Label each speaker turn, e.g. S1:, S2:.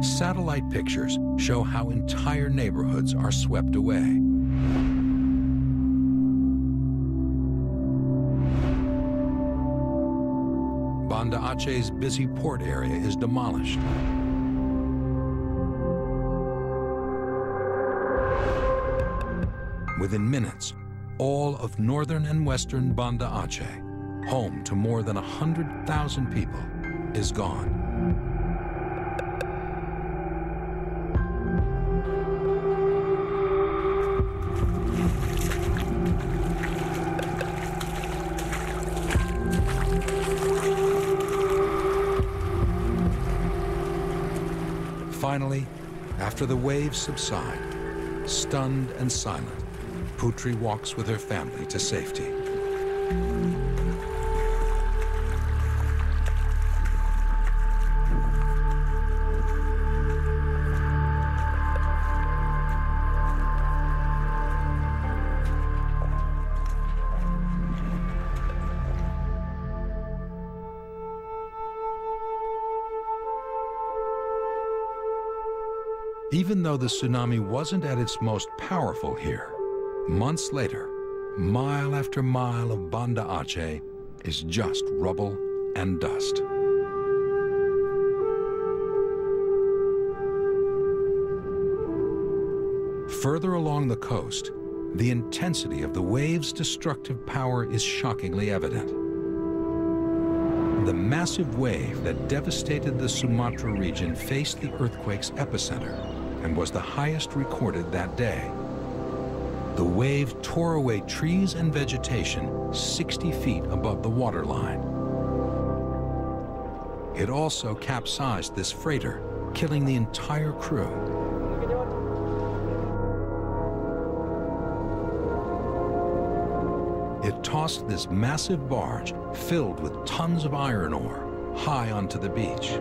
S1: Satellite pictures show how entire neighborhoods are swept away. Banda Aceh's busy port area is demolished. Within minutes, all of northern and western Banda Aceh, home to more than 100,000 people, is gone. Finally, after the waves subside, stunned and silent, Putri walks with her family to safety. Even though the tsunami wasn't at its most powerful here, months later, mile after mile of Banda Aceh is just rubble and dust. Further along the coast, the intensity of the wave's destructive power is shockingly evident. The massive wave that devastated the Sumatra region faced the earthquake's epicenter and was the highest recorded that day. The wave tore away trees and vegetation 60 feet above the waterline. It also capsized this freighter, killing the entire crew. It tossed this massive barge filled with tons of iron ore high onto the beach.